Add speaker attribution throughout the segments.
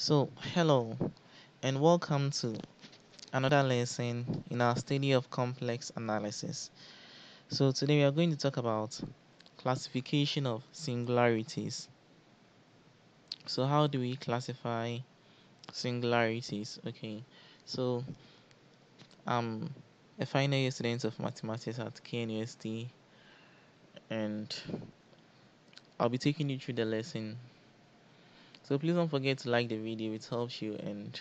Speaker 1: So, hello and welcome to another lesson in our study of complex analysis. So, today we are going to talk about classification of singularities. So, how do we classify singularities? Okay, so I'm a final year student of mathematics at KNUST and I'll be taking you through the lesson so please don't forget to like the video, it helps you and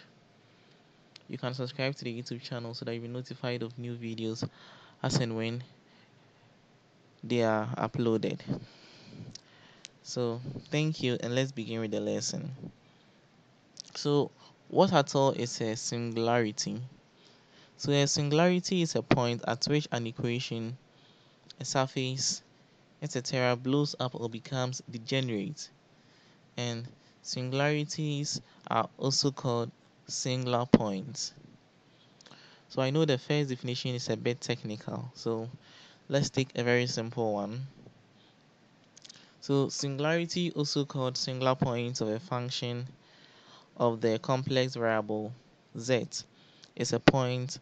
Speaker 1: you can subscribe to the YouTube channel so that you'll be notified of new videos as and when they are uploaded. So thank you and let's begin with the lesson. So what at all is a singularity? So a singularity is a point at which an equation, a surface, etc. blows up or becomes degenerate and Singularities are also called singular points. So I know the first definition is a bit technical, so let's take a very simple one. So singularity, also called singular point of a function of the complex variable z, is a point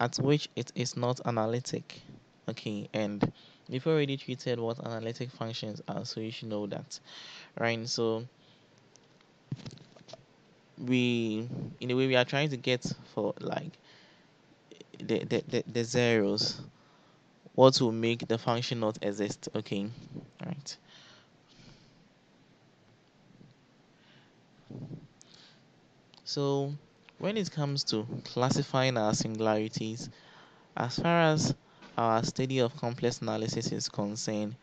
Speaker 1: at which it is not analytic. Okay, and we've already treated what analytic functions are, so you should know that, right? So we in a way we are trying to get for like the the, the, the zeros what will make the function not exist okay? All right so when it comes to classifying our singularities as far as our study of complex analysis is concerned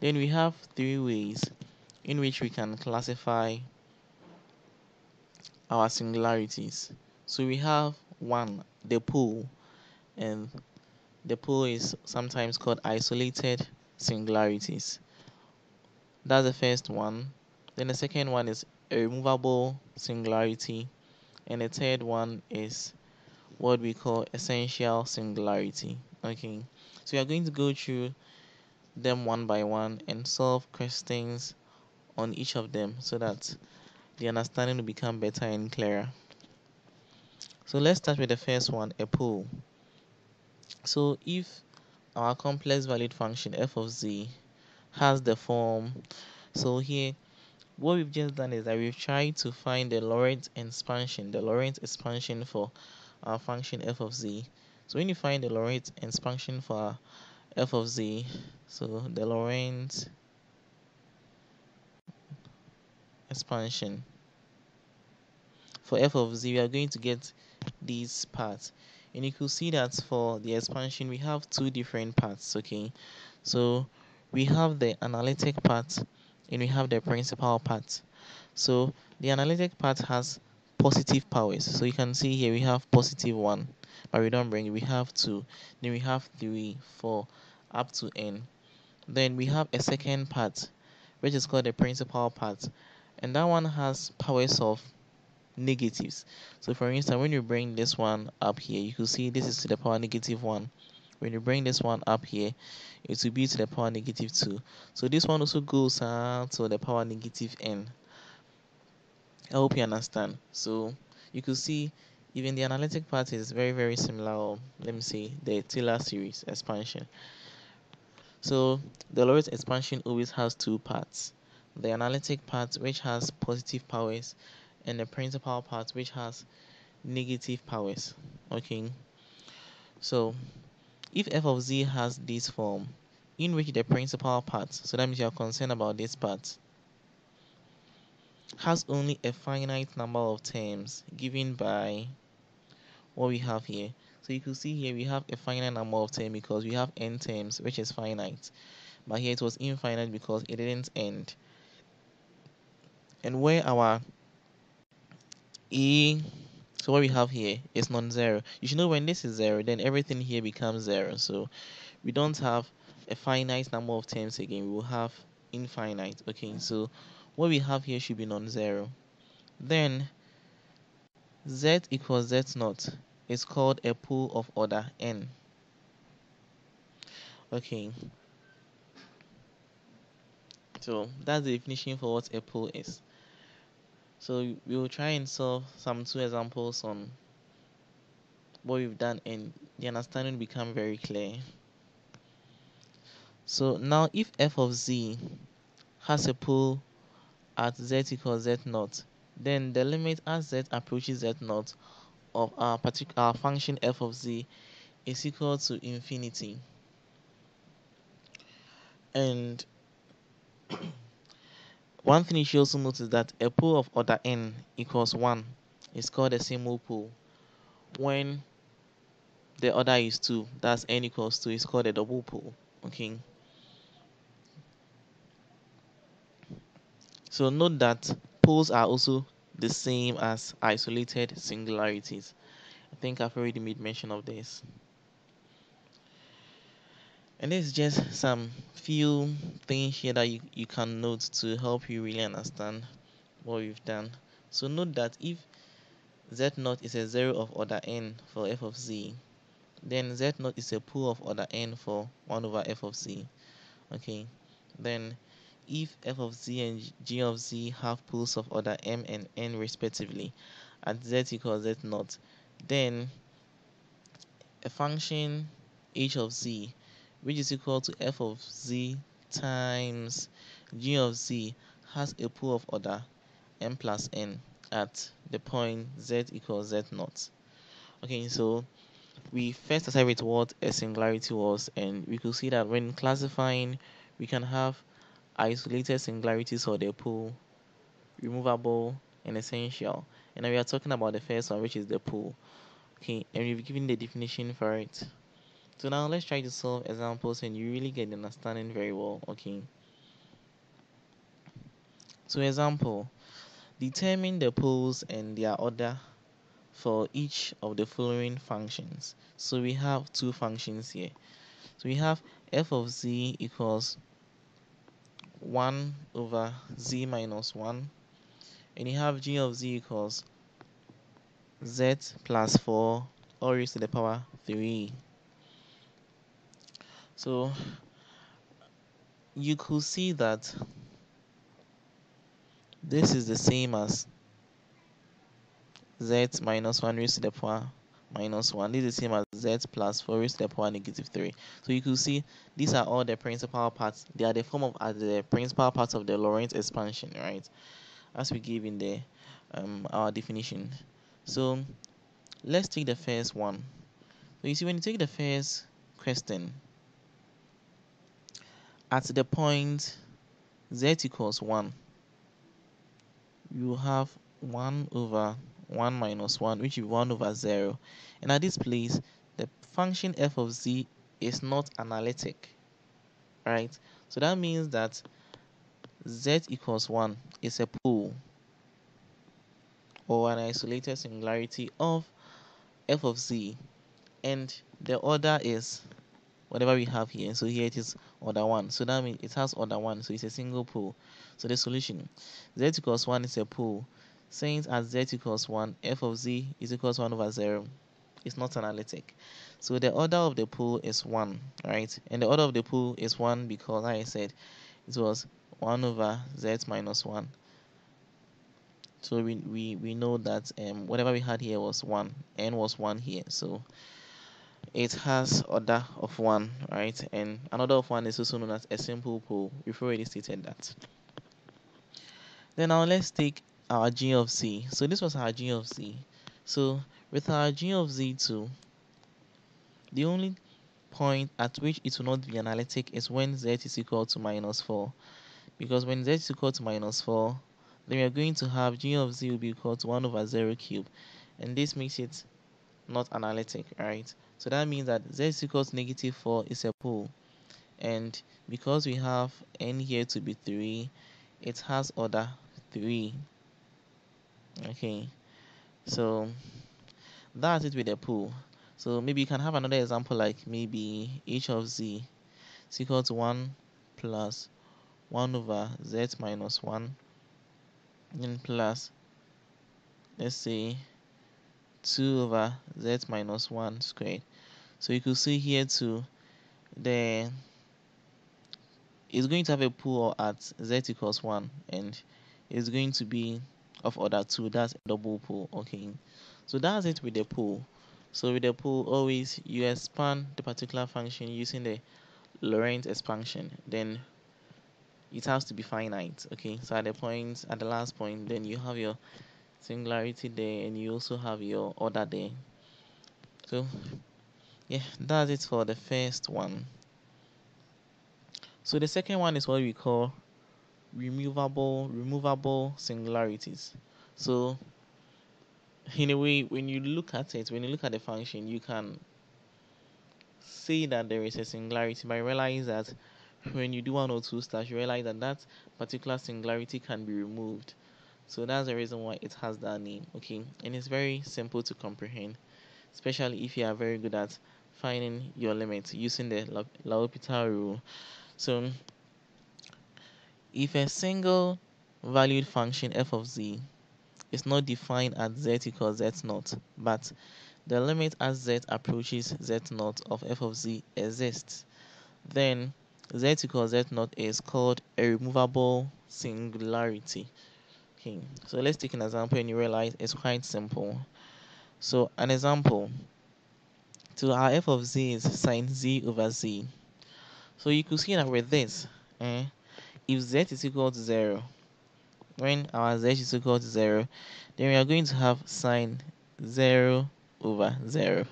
Speaker 1: then we have three ways in which we can classify our singularities. So we have one, the pole, and the pole is sometimes called isolated singularities. That's the first one. Then the second one is a removable singularity, and the third one is what we call essential singularity. Okay, so we are going to go through them one by one and solve questions on each of them so that the understanding will become better and clearer. So let's start with the first one, a pole. So if our complex valued function f of z has the form, so here what we've just done is that we've tried to find the Laurent expansion, the Laurent expansion for our function f of z. So when you find the Laurent expansion for f of z, so the Laurent expansion for f of z we are going to get these parts and you could see that for the expansion we have two different parts okay? So we have the analytic part and we have the principal part. So the analytic part has positive powers. So you can see here we have positive one but we don't bring it. We have two. Then we have three four up to n. Then we have a second part which is called the principal part. And that one has powers of negatives. So for instance when you bring this one up here you can see this is to the power negative 1 when you bring this one up here it will be to the power negative 2 so this one also goes uh, to the power negative n. I hope you understand. So you can see even the analytic part is very very similar or let me say the taylor series expansion. So the Laurent expansion always has two parts. The analytic part which has positive powers and the principal part which has negative powers okay? So if f of z has this form in which the principal part so that means you are concerned about this part has only a finite number of terms given by what we have here. So you can see here we have a finite number of terms because we have n terms which is finite. But here it was infinite because it didn't end. And where our e so what we have here is non-zero. You should know when this is zero then everything here becomes zero. So we don't have a finite number of terms again. We will have infinite. Okay so what we have here should be non-zero. Then z equals z naught is called a pole of order n. Okay. So that's the definition for what a pole is So we will try and solve some two examples on what we've done and the understanding become very clear. So now if f of z has a pole at z equals z naught, then the limit as z approaches z naught of our particular function f of z is equal to infinity. And one thing you should also notice that a pole of order n equals 1 is called a single pole. When the order is 2, that's n equals 2, is called a double pole. Okay. So note that poles are also the same as isolated singularities. I think I've already made mention of this. And this is just some few things here that you, you can note to help you really understand what we've done. So note that if z naught is a zero of order n for f of z, then z naught is a pole of order n for 1 over f of z. Okay, then if f of z and g of z have poles of order m and n respectively at z equals z naught, then a function h of z which is equal to f of z times g of z has a pole of order m plus n at the point z equals z naught. Okay, so we first started what a singularity was, and we could see that when classifying, we can have isolated singularities or their pole, removable, and essential. And we are talking about the first one, which is the pole. Okay, and we've given the definition for it. So now let's try to solve examples and you really get the understanding very well. Okay. So example, determine the poles and their order for each of the following functions. So we have two functions here. So we have f of z equals 1 over z minus 1 and you have g of z equals z plus 4 all raised to the power 3 so you could see that this is the same as z minus 1 raised to the power minus 1. This is the same as z plus 4 raised to the power negative 3. So you could see these are all the principal parts. They are the form of uh, the principal parts of the Laurent expansion, right? As we gave in the um, our definition. So let's take the first one. So you see when you take the first question, at the point z equals 1, you have 1 over 1 minus 1 which is 1 over 0 and at this place the function f of z is not analytic right? So that means that z equals 1 is a pole or an isolated singularity of f of z. And the order is whatever we have here. So here it is order 1 so that means it has order 1 so it's a single pole so the solution z equals 1 is a pole since as z equals 1, f of z is equals 1 over 0. It's not analytic. So the order of the pole is 1, right? And the order of the pole is 1 because, like I said, it was 1 over z minus 1. So we, we, we know that um, whatever we had here was 1, n was 1 here. So it has order of 1, right? And another of 1 is also known as a simple pole. We've already stated that. Then now let's take our g of z. So this was our g of z. So with our g of z2, the only point at which it will not be analytic is when z is equal to minus 4. Because when z is equal to minus 4, then we are going to have g of z will be equal to 1 over 0 cube. And this makes it not analytic, right? So that means that z is equal to negative 4 is a pole. And because we have n here to be 3, it has order 3 okay. So that's it with the pole so maybe you can have another example like maybe h of z is equal to 1 plus 1 over z minus 1 then plus let's say 2 over z minus 1 squared so you could see here too the it's going to have a pole at z equals 1 and it's going to be of order 2 that's a double pole okay. So that's it with the pole so with the pole always you expand the particular function using the Laurent expansion. Then it has to be finite. Okay. So at the point at the last point then you have your singularity there and you also have your order there. So yeah that's it for the first one. So the second one is what we call removable removable singularities. So in a way when you look at it when you look at the function you can say that there is a singularity but realize that when you do one or two stars you realize that that particular singularity can be removed. So that's the reason why it has that name okay? And it's very simple to comprehend especially if you are very good at finding your limits using the L'Hopital rule. So if a single valued function f of z is not defined at z equals z naught but the limit as z approaches z naught of f of z exists then z equals z naught is called a removable singularity. Okay so let's take an example and you realize it's quite simple. So an example so our f of z is sine z over z. So you could see that with this eh, if z is equal to 0 when our z is equal to 0 then we are going to have sine 0 over 0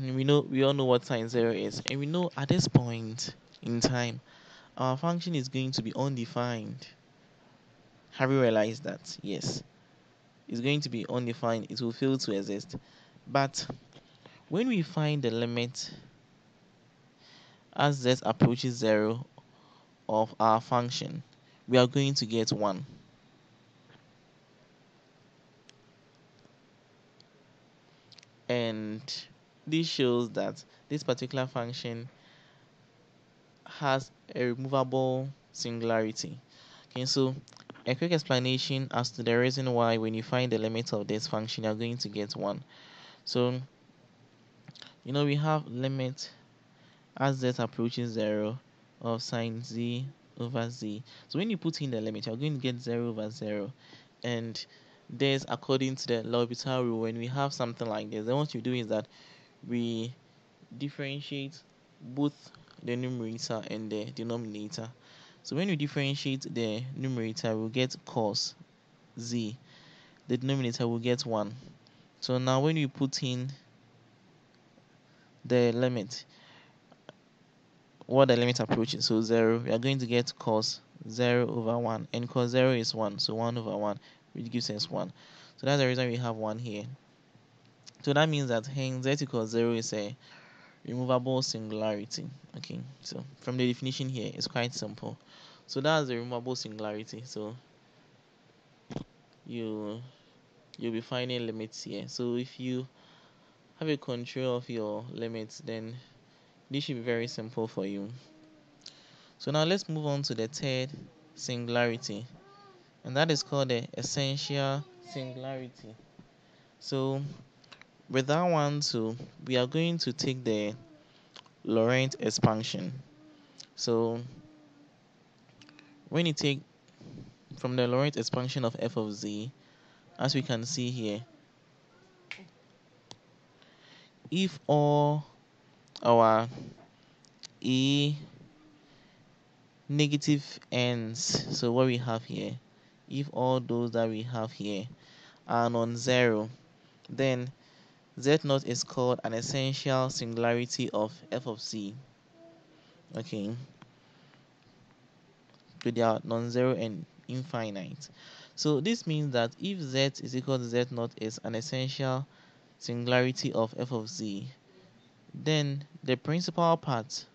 Speaker 1: and we know we all know what sine 0 is. And we know at this point in time our function is going to be undefined. Have you realized that? Yes. It's going to be undefined. It will fail to exist. But when we find the limit as z approaches 0 of our function we are going to get 1 and this shows that this particular function has a removable singularity. Okay so a quick explanation as to the reason why when you find the limit of this function you're going to get 1 so you know we have limit as z approaches 0 of sine z over z. So when you put in the limit you're going to get 0 over 0 and this according to the L'Hopital rule when we have something like this then what you do is that we differentiate both the numerator and the denominator. So when we differentiate the numerator we'll get cos z. The denominator will get 1 so now when we put in the limit. What the limit approaches so 0 we are going to get cos 0 over 1 and cos 0 is 1 so 1 over 1 which gives us 1 so that's the reason we have 1 here. So that means that hence z equals 0 is a removable singularity. Okay. So from the definition here it's quite simple. So that's the removable singularity. So you you'll be finding limits here. So if you have a control of your limits then this should be very simple for you. So now let's move on to the third singularity and that is called the essential singularity. So with that one too we are going to take the Laurent expansion. So when you take from the Laurent expansion of f of z as we can see here if all our a negative ends. So what we have here if all those that we have here are non-zero then z naught is called an essential singularity of f of z okay. So they are non-zero and infinite. So this means that if z is equal to z naught is an essential singularity of f of z. Then the principal part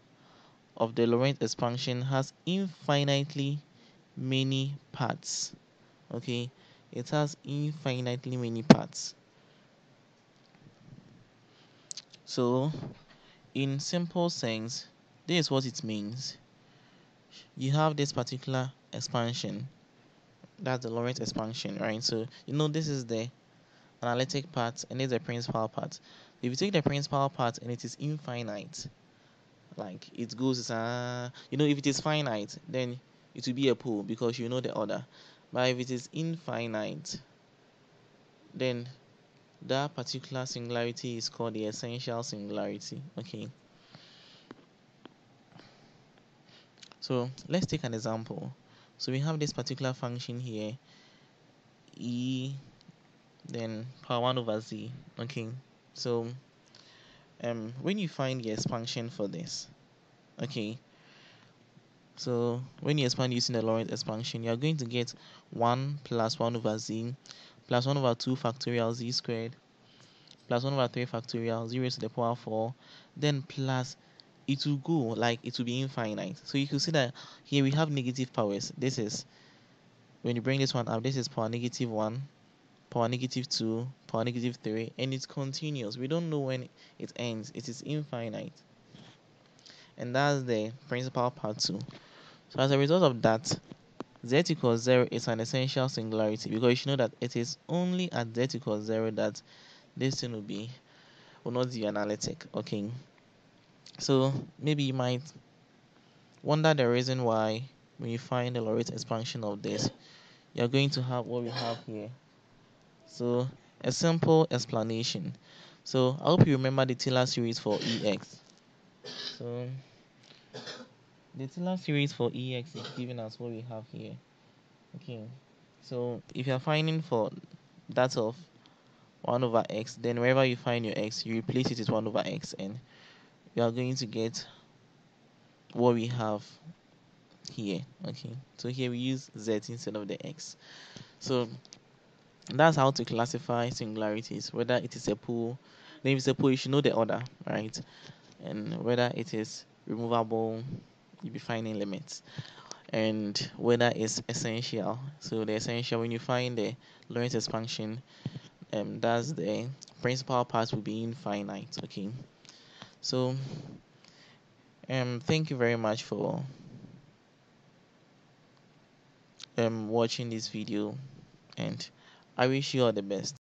Speaker 1: of the Laurent expansion has infinitely many parts. Okay? It has infinitely many parts. So in simple sense this is what it means. You have this particular expansion. That's the Laurent expansion right? So you know this is the analytic part and is the principal part. If you take the principal part and it is infinite like it goes uh you know if it is finite then it will be a pole because you know the order. But if it is infinite then that particular singularity is called the essential singularity okay? So let's take an example. So we have this particular function here e then power 1 over z. Okay. So um when you find the expansion for this okay. So when you expand using the Laurent expansion, you are going to get 1 plus 1 over z plus 1 over 2 factorial z squared plus 1 over 3 factorial 0 to the power 4 then plus it will go like it will be infinite. So you can see that here we have negative powers. This is when you bring this one up this is power negative 1 power negative 2 power negative 3 and it's continuous. We don't know when it ends. It is infinite. And that's the principal part 2 so as a result of that z equals 0 is an essential singularity because you know that it is only at z equals 0 that this thing will be will not be analytic okay? So maybe you might wonder the reason why when you find the Laurent expansion of this you're going to have what we have here so a simple explanation. So I hope you remember the Taylor series for EX so the Taylor series for EX is giving us what we have here. Okay. So if you're finding for that of 1 over x then wherever you find your x you replace it with 1 over x and you are going to get what we have here. Okay. So here we use z instead of the x. So that's how to classify singularities whether it is a pool then if it's a pool you should know the order right? And whether it is removable you'll be finding limits. And whether it's essential. So the essential when you find the Laurent expansion um that's the principal part will be infinite okay? So um thank you very much for um watching this video and i wish you all the best